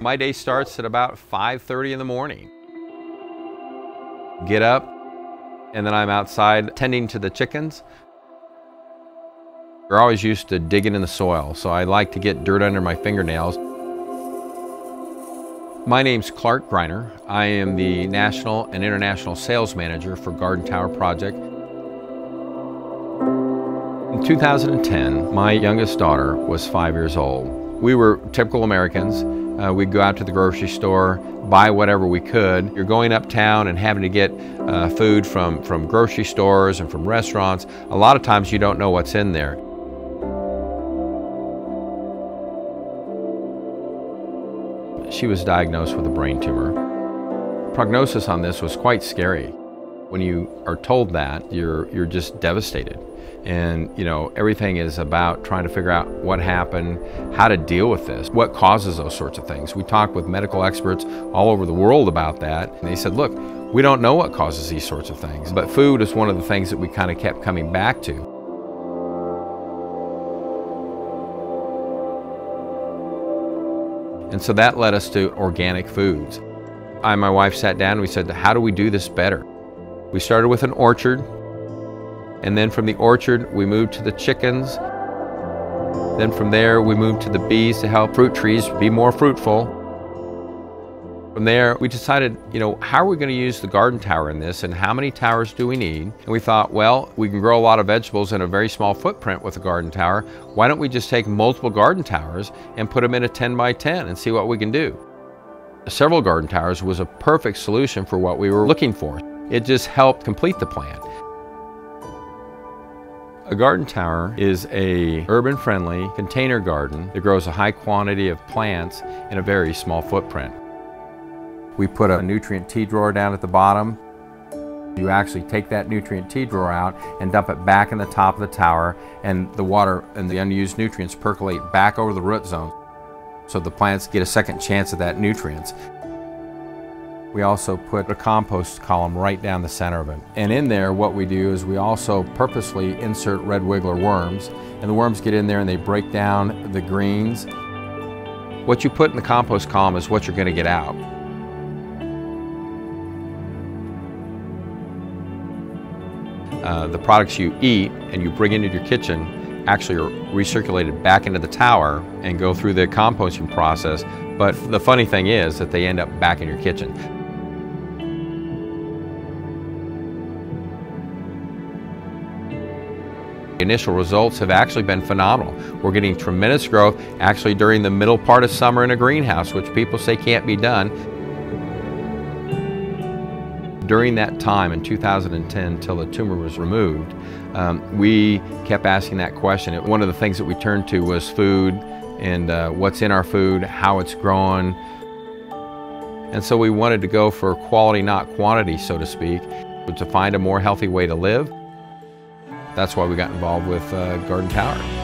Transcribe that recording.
My day starts at about 5.30 in the morning. Get up, and then I'm outside tending to the chickens. We're always used to digging in the soil, so I like to get dirt under my fingernails. My name's Clark Greiner. I am the National and International Sales Manager for Garden Tower Project. In 2010, my youngest daughter was five years old. We were typical Americans. Uh, we'd go out to the grocery store, buy whatever we could. You're going uptown and having to get uh, food from, from grocery stores and from restaurants. A lot of times you don't know what's in there. She was diagnosed with a brain tumor. Prognosis on this was quite scary. When you are told that, you're, you're just devastated. And, you know, everything is about trying to figure out what happened, how to deal with this, what causes those sorts of things. We talked with medical experts all over the world about that. And they said, look, we don't know what causes these sorts of things. But food is one of the things that we kind of kept coming back to. And so that led us to organic foods. I and my wife sat down and we said, how do we do this better? We started with an orchard, and then from the orchard, we moved to the chickens. Then from there, we moved to the bees to help fruit trees be more fruitful. From there, we decided, you know, how are we going to use the garden tower in this and how many towers do we need? And we thought, well, we can grow a lot of vegetables in a very small footprint with a garden tower. Why don't we just take multiple garden towers and put them in a 10 by 10 and see what we can do? Several garden towers was a perfect solution for what we were looking for. It just helped complete the plan. A garden tower is a urban-friendly container garden that grows a high quantity of plants in a very small footprint. We put a nutrient tea drawer down at the bottom. You actually take that nutrient tea drawer out and dump it back in the top of the tower and the water and the unused nutrients percolate back over the root zone so the plants get a second chance at that nutrients. We also put a compost column right down the center of it. And in there what we do is we also purposely insert red wiggler worms and the worms get in there and they break down the greens. What you put in the compost column is what you're going to get out. Uh, the products you eat and you bring into your kitchen actually are recirculated back into the tower and go through the composting process. But the funny thing is that they end up back in your kitchen. Initial results have actually been phenomenal. We're getting tremendous growth actually during the middle part of summer in a greenhouse, which people say can't be done during that time in 2010 till the tumor was removed, um, we kept asking that question. One of the things that we turned to was food and uh, what's in our food, how it's grown. And so we wanted to go for quality, not quantity, so to speak, to find a more healthy way to live. That's why we got involved with uh, Garden Tower.